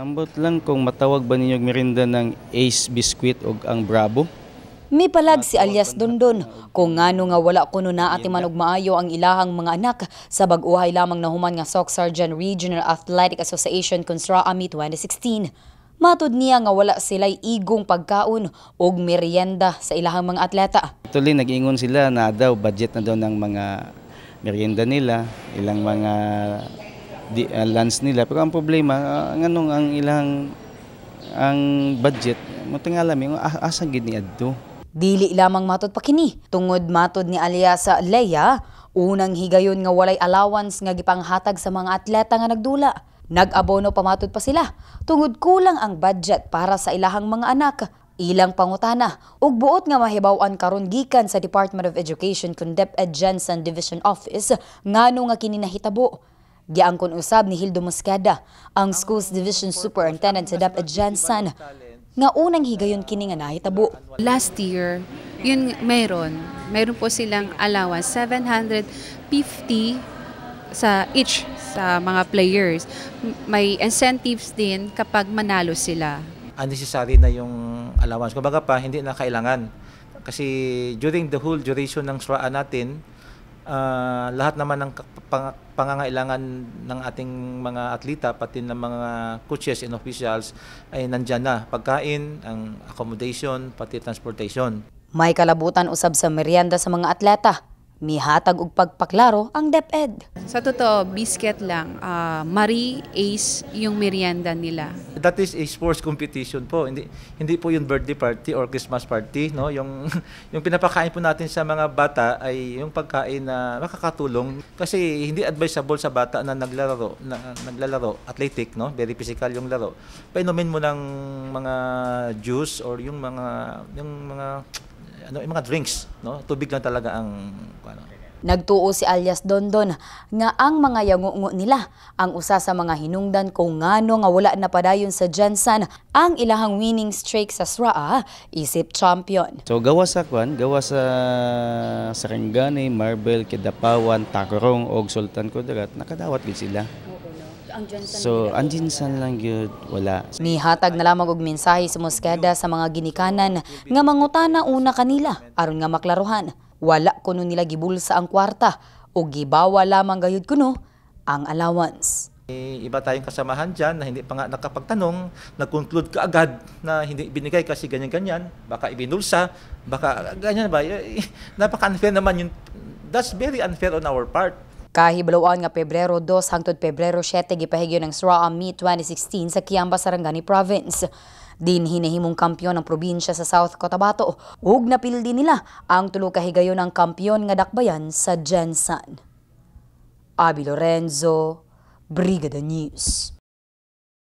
Ambot lang kung matawag ba ninyo merinda ng Ace Biscuit o ang Bravo. Mi palag si alias Dondon kung ngano nga wala kuno na ati man og maayo ang ilahang mga anak sa bag-uhay lamang nahuman nga Soc Sergeant Regional Athletic Association Consra Ami 2016. Matud niya nga wala sila'y igong pagkaon og merienda sa ilahang mga atleta. Tuloy nag-ingon sila na daw budget na daw ng mga merienda nila, ilang mga di, uh, lunch nila. Pero ang problema, ang anong ang ilang ang budget, mo tingalam yung asa gid ni adto. Dili lamang matod pa kini. Tungod matod ni Alia sa Leia, unang higayon nga walay allowance nga gipanghatag sa mga atleta nga nagdula. Nag-abono pa matod pa sila. Tungod kulang ang budget para sa ilahang mga anak. Ilang pangutana ug buot nga mahibaw-an karon gikan sa Department of Education kun DepEd Jensen Division Office ngano nga kini nahitabo. Giangkon usab ni Hildo Mosqueda, ang Schools Division Superintendent sa DepEd Jensen, nga unang higayon kini nga nahitabo. Last year, yun mayroon. Mayroon po silang allowance, 750 sa each sa mga players. May incentives din kapag manalo sila. Unnecessary na yung allowance. Kumbaga pa, hindi na kailangan. Kasi during the whole duration ng SRA natin, uh, lahat naman ng pang, pangangailangan ng ating mga atleta, pati ng mga coaches and officials ay nandyan na. Pagkain, ang accommodation, pati transportation. May kalabutan usab sa merienda sa mga atleta. Mihatag og pagpaklaro ang DepEd. Sa totoo, biscuit lang. Uh, Marie Ace yung merienda nila. That is a sports competition po. Hindi hindi po yung birthday party or Christmas party, no? Yung yung pinapakain po natin sa mga bata ay yung pagkain na makakatulong kasi hindi advisable sa bata na naglalaro, na, naglalaro athletic, no? Very physical yung laro. Painumin mo ng mga juice or yung mga yung mga ano, yung mga drinks, no? Tubig lang talaga ang ano. Nagtuo si alias Dondon nga ang mga yangungo nila ang usa sa mga hinungdan kung ngano nga wala na padayon sa Jensen ang ilahang winning streak sa SRA isip champion. So gawa sa kwan, gawa sa Sarangani, Marble, Kidapawan, Tacorong og Sultan Kudarat, nakadawat gid sila. So, ang Jinsan lang yun, wala. Mihatag na lamang og mensahe sa Mosqueda sa mga ginikanan nga mangutana una kanila aron nga maklaruhan. Wala kuno nila gibulsa ang kwarta o gibawa lamang gayud kuno ang allowance. Iba tayong kasamahan dyan na hindi pa nga nakapagtanong, nag-conclude ka agad na hindi binigay kasi ganyan-ganyan, baka ibinulsa, baka ganyan ba? Napaka-unfair naman yun. That's very unfair on our part. Kahibaloan nga Pebrero 2 hangtod Pebrero 7 gipahigyo ng SRA Meet 2016 sa Kiamba, Sarangani Province. Din hinahimong kampyon ng probinsya sa South Cotabato ug napildi nila ang tulo ka higayon ng kampyon nga dakbayan sa Jensan. Abi Lorenzo, Brigada News.